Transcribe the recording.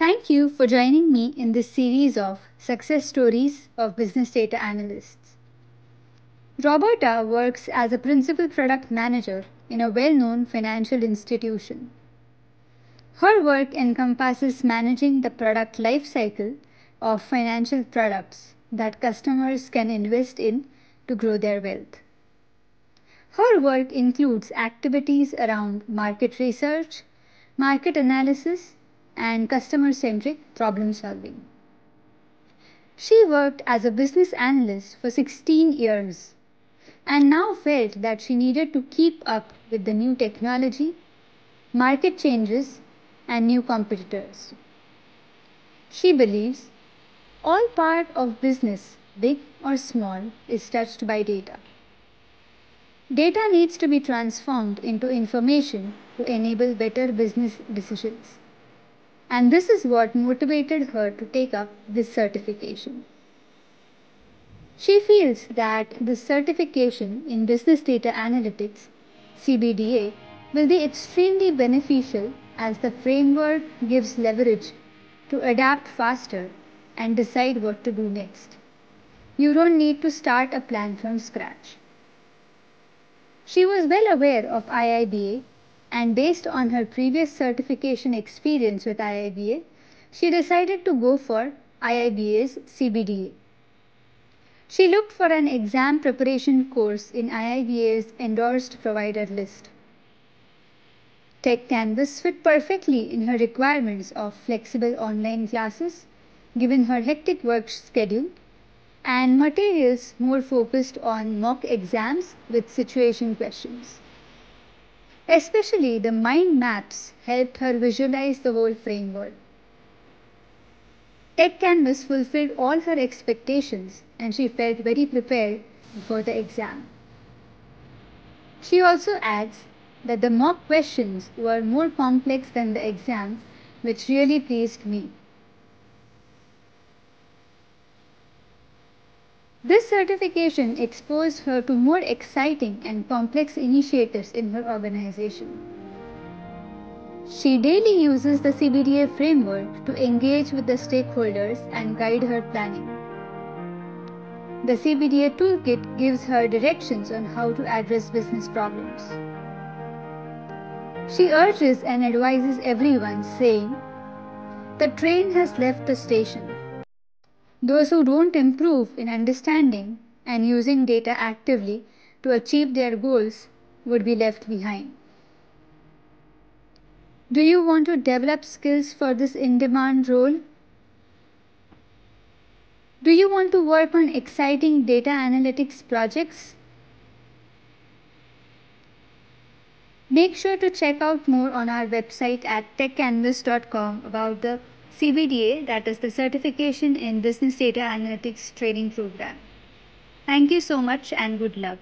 Thank you for joining me in this series of success stories of business data analysts. Roberta works as a principal product manager in a well known financial institution. Her work encompasses managing the product lifecycle of financial products that customers can invest in to grow their wealth. Her work includes activities around market research, market analysis, and customer centric problem solving. She worked as a business analyst for 16 years and now felt that she needed to keep up with the new technology, market changes, and new competitors. She believes all part of business, big or small, is touched by data. Data needs to be transformed into information to enable better business decisions and this is what motivated her to take up this certification. She feels that this certification in Business Data Analytics, CBDA, will be extremely beneficial as the framework gives leverage to adapt faster and decide what to do next. You don't need to start a plan from scratch. She was well aware of IIBA and based on her previous certification experience with IIBA, she decided to go for IIBA's CBDA. She looked for an exam preparation course in IIBA's endorsed provider list. Techcanvass fit perfectly in her requirements of flexible online classes, given her hectic work schedule, and materials more focused on mock exams with situation questions. Especially the mind maps helped her visualize the whole framework. Techcanvass fulfilled all her expectations and she felt very prepared for the exam. She also adds that the mock questions were more complex than the exam, which really pleased me. This certification exposed her to more exciting and complex initiatives in her organization. She daily uses the CBDA framework to engage with the stakeholders and guide her planning. The CBDA toolkit gives her directions on how to address business problems. She urges and advises everyone, saying, The train has left the station. Those who don't improve in understanding and using data actively to achieve their goals would be left behind. Do you want to develop skills for this in demand role? Do you want to work on exciting data analytics projects? Make sure to check out more on our website at techcanvass.com about the CBDA, that is the Certification in Business Data Analytics Training Program. Thank you so much and good luck.